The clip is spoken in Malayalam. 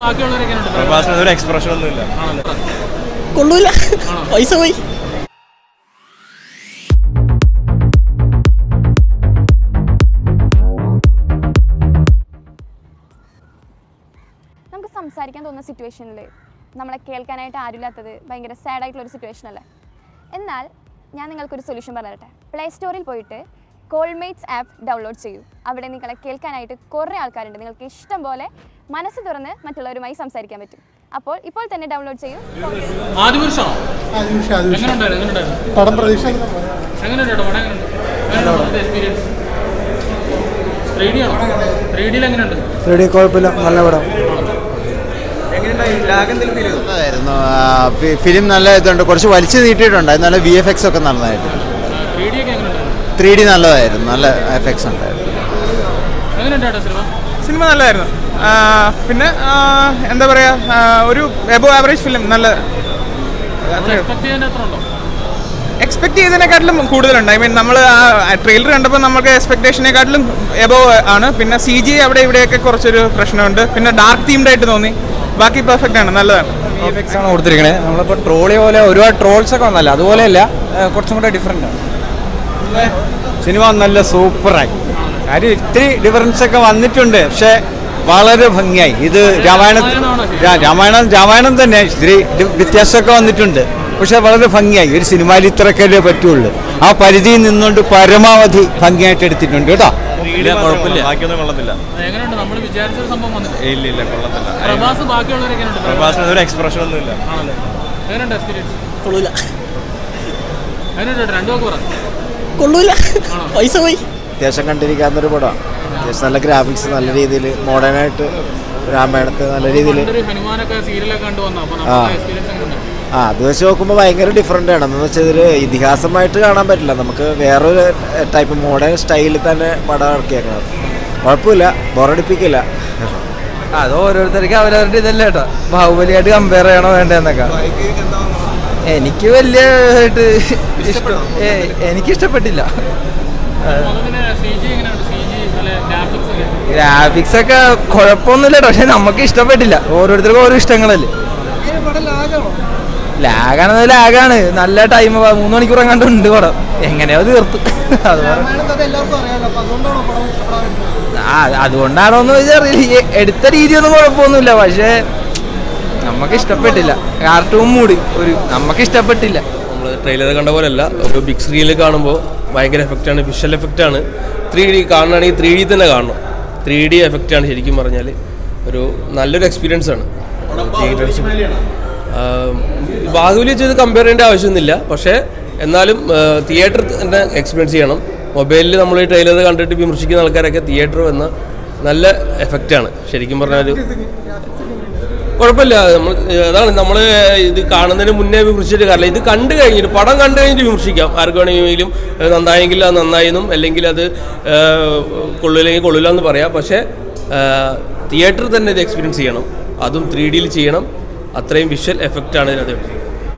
ബാക്കിയുള്ളവരൊക്കെ ഉണ്ട് പ്രഭാസിന് ഒരു എക്സ്പ്രഷൻ ഒന്നുമില്ല കൊള്ളൂല. പൈസ പോയി. നമുക്ക് സംസാരിക്കാൻ തോന്നുന്ന സിറ്റുവേഷനിൽ നമ്മളെ കേൾക്കാനായിട്ട് ആരുമില്ലാത്തത് ഭയങ്കര സാഡായിട്ടുള്ള ഒരു സിറ്റുവേഷൻ അല്ലേ? എന്നാൽ ഞാൻ നിങ്ങൾക്കൊരു സൊല്യൂഷൻ പറഞ്ഞിട്ടെ പ്ലേ സ്റ്റോറിൽ പോയിട്ട് കോൾമേറ്റ്സ് ആപ്പ് ഡൗൺലോഡ് ചെയ്യൂ. അവിടെ നിങ്ങളെ കേൾക്കാനായിട്ട് കുറേ ആൾക്കാരുണ്ട്. നിങ്ങൾക്ക് ഇഷ്ടം പോലെ മനസ്സ് തുറന്ന് മറ്റുള്ളവരുമായി സംസാരിക്കാൻ പറ്റും. അപ്പോൾ ഇപ്പോൾ തന്നെ ഡൗൺലോഡ് ചെയ്യൂ. കുഴപ്പമില്ല. നല്ല പടം. ഫിലിം നല്ല ഇതുണ്ട്. കുറച്ച് വലിച്ചു നീട്ടിയിട്ടുണ്ട്. അത് നല്ല വി എഫ് എക്സ് ഒക്കെ നല്ലതായിരുന്നു ത്രീ ഡി ഒക്കെ എങ്ങനെയുണ്ടായിരുന്നു ത്രീ ഡി നല്ലതായിരുന്നു നല്ല എഫക്ട്സ് ഉണ്ടായിരുന്നു. സിനിമ? സിനിമ നല്ലതായിരുന്നു. പിന്നെ എന്താ പറയുക ഒരു എബോ ആവറേജ് ഫിലിം നല്ല എക്സ്പെക്ട് ചെയ്തതിനെക്കാട്ടിലും കൂടുതലുണ്ട്. ഐ മീൻ നമ്മൾ ആ ട്രെയിലർ കണ്ടപ്പോൾ നമുക്ക് എക്സ്പെക്ടേഷനെക്കാട്ടിലും എബോ ആണ്. പിന്നെ സി ജി അവിടെ ഇവിടെയൊക്കെ കുറച്ചൊരു പ്രശ്നമുണ്ട്. പിന്നെ ഡാർക്ക് തീംഡ് ആയിട്ട് തോന്നി. ബാക്കി പെർഫെക്റ്റ് ആണ് നല്ലതാണ്. കൊടുത്തിരിക്കണേ. നമ്മളിപ്പോൾ ട്രോളി പോലെ ഒരുപാട് ട്രോൾസ് ഒക്കെ വന്നല്ല അതുപോലെയല്ല കുറച്ചും കൂടെ ഡിഫറെന്റ് ആണ്. സിനിമ നല്ല സൂപ്പറായി. കാര്യം ഇത്തിരി ഡിഫറൻസ് ഒക്കെ വന്നിട്ടുണ്ട്. പക്ഷേ വളരെ ഭംഗിയായി. ഇത് രാമായണ രാമായണം രാമായണം തന്നെ ഇത്തിരി വ്യത്യാസമൊക്കെ വന്നിട്ടുണ്ട്. പക്ഷേ വളരെ ഭംഗിയായി. ഒരു സിനിമയിൽ ഇത്രക്കല്ലേ പറ്റുള്ളൂ. ആ പരിധിയിൽ നിന്നുകൊണ്ട് പരമാവധി ഭംഗിയായിട്ട് എടുത്തിട്ടുണ്ട് കേട്ടോ. കുഴപ്പമില്ല. ബാക്കിയൊന്നും കൊള്ളത്തില്ല. ഇല്ല ഇല്ല കൊള്ളത്തില്ല. പ്രഭാസിന് ഒരു എക്സ്പ്രഷൻ ഒന്നുമില്ല കൊള്ളൂല. രണ്ടു വാക്ക് കൊള്ളൂല. പൈസ പോയി. അത്യാവശ്യം കണ്ടിരിക്കാവുന്നൊരു പടമാണ് അത്യാവശ്യം നല്ല ഗ്രാഫിക്സ് നല്ല രീതിയിൽ മോഡേണായിട്ട് രാമായണത്തെ നല്ല രീതിയിൽ ആ. നമ്മുടെ എക്സ്പീരിയൻസ് എങ്ങനെയുണ്ട് ആ അത് വെച്ച് നോക്കുമ്പോൾ ഭയങ്കര ഡിഫറെന്റ് ആണ്. എന്ന് വെച്ചാൽ ഇതിൽ ഇതിഹാസമായിട്ട് കാണാൻ പറ്റില്ല. നമുക്ക് വേറൊരു ടൈപ്പ് മോഡേൺ സ്റ്റൈലിൽ തന്നെ പടം ഇറക്കിയേക്കണം. കുഴപ്പമില്ല. ബോറടിപ്പിക്കില്ല അത് ഓരോരുത്തർക്ക് അവരവരുടെ ഇതല്ലേ കേട്ടോ ബാഹുബലിയായിട്ട് കമ്പയർ ചെയ്യണോ വേണ്ടെന്നൊക്കെ എനിക്ക് വലിയ ആയിട്ട് ഇഷ്ടം എനിക്ക് ഇഷ്ടപ്പെട്ടില്ല ഗ്രാഫിക്സ് ഒക്കെ? ഗ്രാഫിക്സ് ഒക്കെ കുഴപ്പമൊന്നുമില്ല പക്ഷെ നമുക്ക് ഇഷ്ടപ്പെട്ടില്ല. ഓരോരുത്തർക്കും ഓരോ ഇഷ്ടങ്ങളല്ലേ. ലാഗാണെന്ന് ലാഗാണ്. നല്ല ടൈം മൂന്ന് മണിക്കൂർ എങ്ങാണ്ട് ഉണ്ട് പടം. എങ്ങനെയോ തീർത്തു. അതുകൊണ്ടാണോ എന്ന് വെച്ചാൽ അറിയില്ല. ഈ എടുത്ത രീതിയൊന്നും കുഴപ്പമൊന്നുമില്ല. പക്ഷേ നമുക്ക് ഇഷ്ടപ്പെട്ടില്ല കാർട്ടൂൺ മൂടി. ഒരു നമുക്ക് ഇഷ്ടപ്പെട്ടില്ല നമ്മൾ ട്രെയിലർ കണ്ട പോലെയല്ല. ഒരു ബിഗ് സ്ക്രീനിൽ കാണുമ്പോൾ ഭയങ്കര എഫക്റ്റാണ് വിഷ്വൽ എഫക്റ്റാണ് ത്രീ ഡി കാണുകയാണെങ്കിൽ ത്രീ ഡി തന്നെ കാണണം. ത്രീ ഡി ആണ് ശരിക്കും പറഞ്ഞാൽ ഒരു നല്ലൊരു എക്സ്പീരിയൻസ് ആണ്. ബാഹുബലി ചെയ്ത് കമ്പയർ ചെയ്യേണ്ട ആവശ്യമൊന്നുമില്ല. പക്ഷേ എന്നാലും തിയേറ്റർ തന്നെ എക്സ്പീരിയൻസ് ചെയ്യണം. മൊബൈലിൽ നമ്മൾ ഈ ട്രെയിലർ കണ്ടിട്ട് വിമർശിക്കുന്ന ആൾക്കാരൊക്കെ തിയേറ്റർ വന്ന നല്ല എഫക്റ്റാണ് ശരിക്കും പറഞ്ഞാൽ കുഴപ്പമില്ല. നമ്മൾ അതാണ് നമ്മൾ ഇത് കാണുന്നതിന് മുന്നേ വിമർശിച്ചിട്ട് കാര്യമില്ല. ഇത് കണ്ടു കഴിഞ്ഞിട്ട് പടം കണ്ടു കഴിഞ്ഞിട്ട് വിമർശിക്കാം. ആർക്ക് വേണമെങ്കിലും നന്നായെങ്കിൽ അത് നന്നായെന്നും അല്ലെങ്കിൽ അത് കൊള്ളില്ലെങ്കിൽ കൊള്ളില്ല എന്ന് പറയാം. പക്ഷേ തിയേറ്ററിൽ തന്നെ ഇത് എക്സ്പീരിയൻസ് ചെയ്യണം. അതും ത്രീ ഡിയിൽ ചെയ്യണം. അത്രയും വിഷ്വൽ എഫക്റ്റാണ് ഇതിനകത്ത്.